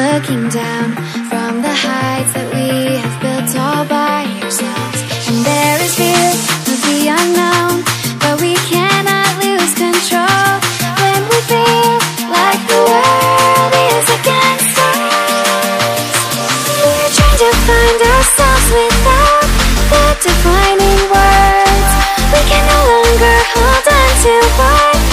looking down from the heights that we have built all by ourselves. And there is fear of the unknown, but we cannot lose control when we feel like the world is against us. We're trying to find ourselves without the defining words. We can no longer hold on to what.